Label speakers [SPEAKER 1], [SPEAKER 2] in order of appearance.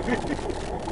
[SPEAKER 1] フフフ。